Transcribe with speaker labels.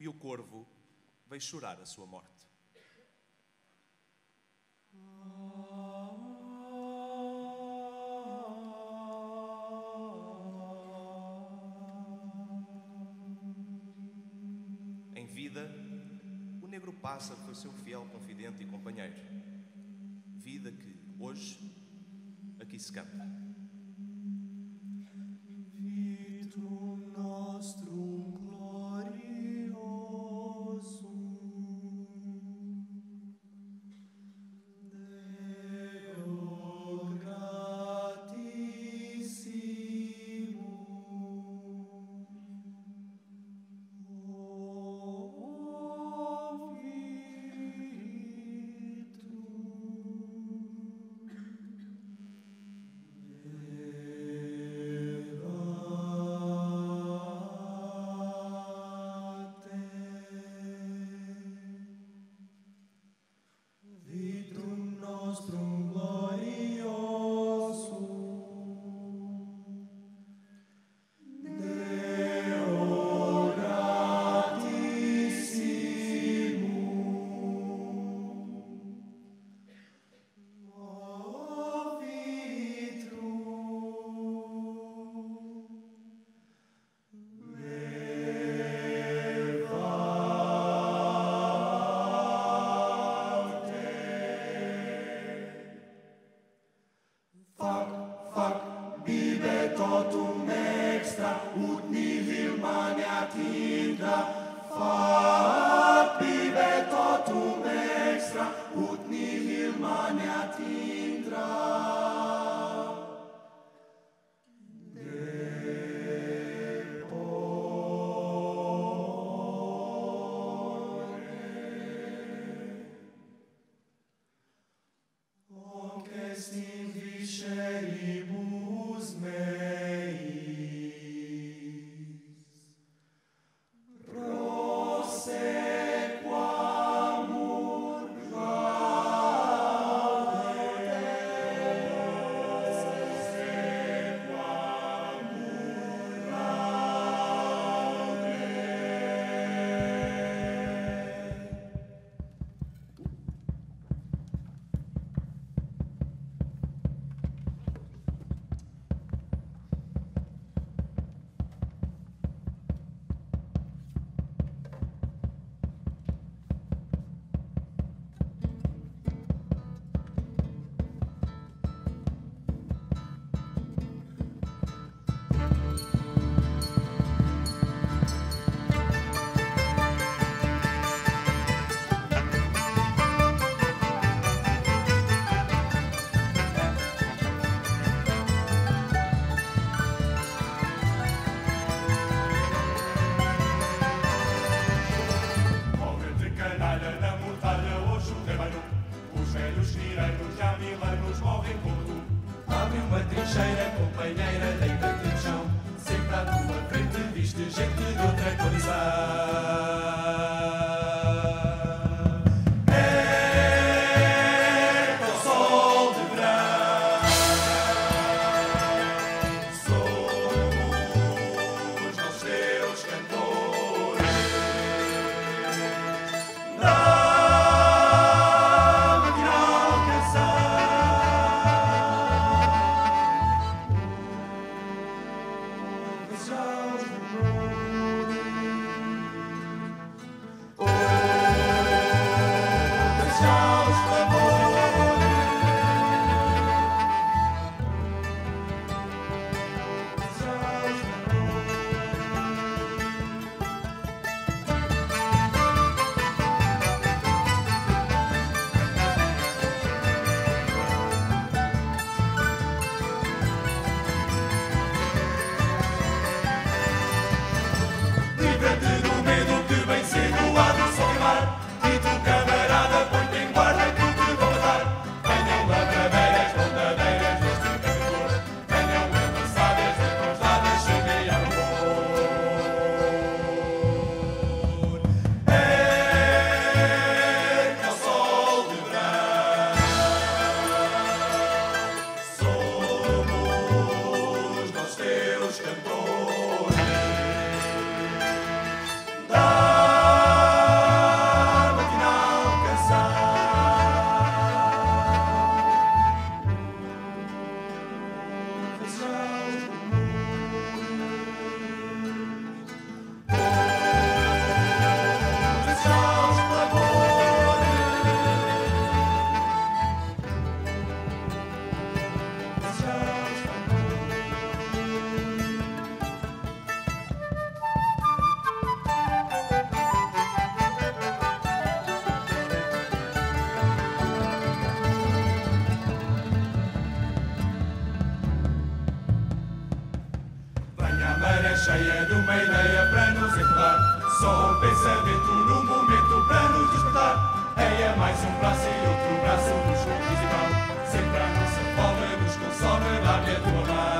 Speaker 1: e o corvo veio chorar a sua morte. Em vida, o negro pássaro foi seu fiel confidente e companheiro. Vida que, hoje, aqui se canta.
Speaker 2: Totum extra, ut nihil maniat intra. Fac, bibe totum extra, ut nihil maniat intra.
Speaker 3: It's all sounds from
Speaker 2: cheia de uma ideia para nos empurrar. Só um pensamento num momento para nos despertar. É mais um braço e outro braço nos conduz e Sempre a nossa folga nos consome, dá-me a tua mão.